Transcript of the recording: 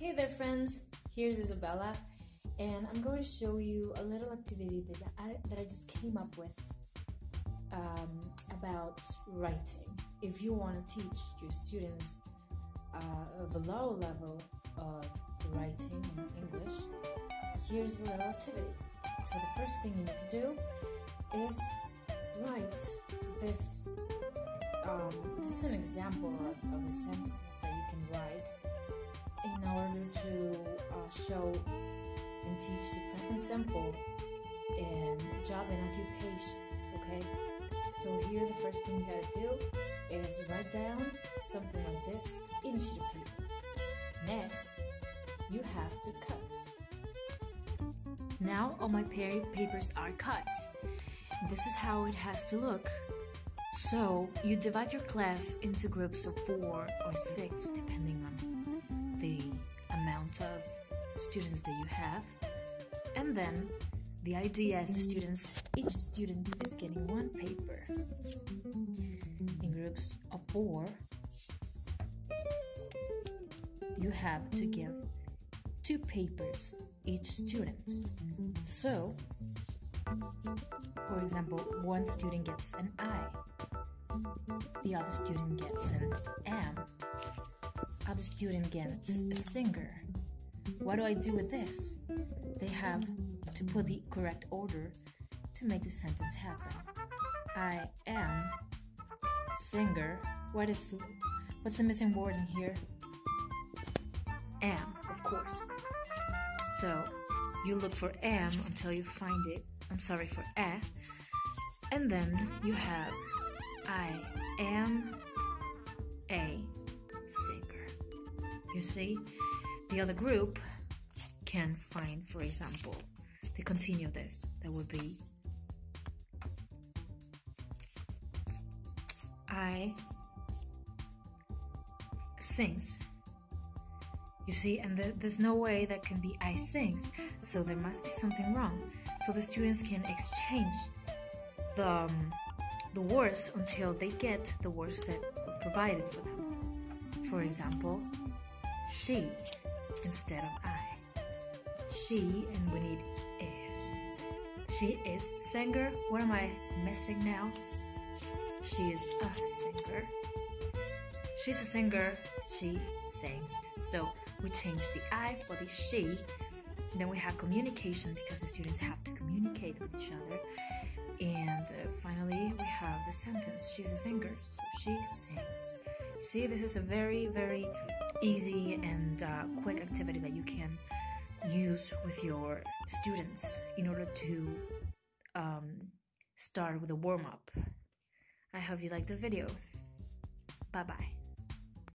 Hey there, friends. Here's Isabella, and I'm going to show you a little activity that I, that I just came up with um, about writing. If you want to teach your students uh, the low level of writing in English, here's a little activity. So, the first thing you need to do is write this. Um, this is an example of, of a sentence that you can write show and teach the present simple and job and occupations. Okay, so here the first thing you gotta do is write down something like this in sheet of paper. Next, you have to cut. Now all my papers are cut. This is how it has to look. So you divide your class into groups of four or six, depending on the amount of students that you have. And then the idea is students, each student is getting one paper in groups of four. You have to give two papers each student. So, for example, one student gets an I, the other student gets an M, other student gets a singer. What do I do with this? They have to put the correct order to make the sentence happen. I am singer. What is what's the missing word in here? Am, of course. So you look for am until you find it. I'm sorry for a. And then you have I am a singer. You see, the other group can find, for example, they continue this. That would be I sings. You see, and there's no way that can be I sings, so there must be something wrong. So the students can exchange the um, the words until they get the words that were provided for them. For example, she instead of I. She and we need is. She is singer. What am I missing now? She is a singer. She's a singer. She sings. So we change the I for the she. Then we have communication because the students have to communicate with each other. And uh, finally, we have the sentence She's a singer, so she sings. See, this is a very, very easy and uh, quick activity that you can use with your students in order to um, start with a warm up. I hope you liked the video. Bye bye.